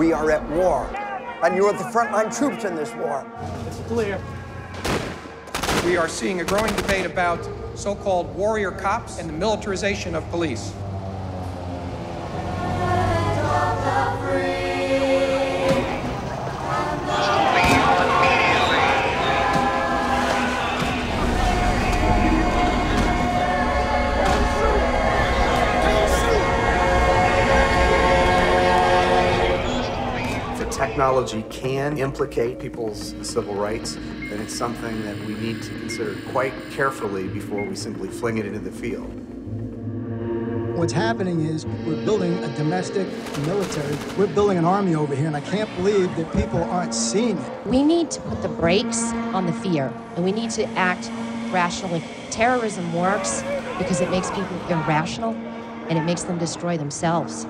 We are at war. And you're the frontline troops in this war. It's clear. We are seeing a growing debate about so called warrior cops and the militarization of police. Technology can implicate people's civil rights, then it's something that we need to consider quite carefully before we simply fling it into the field. What's happening is we're building a domestic military. We're building an army over here, and I can't believe that people aren't seeing it. We need to put the brakes on the fear, and we need to act rationally. Terrorism works because it makes people irrational and it makes them destroy themselves.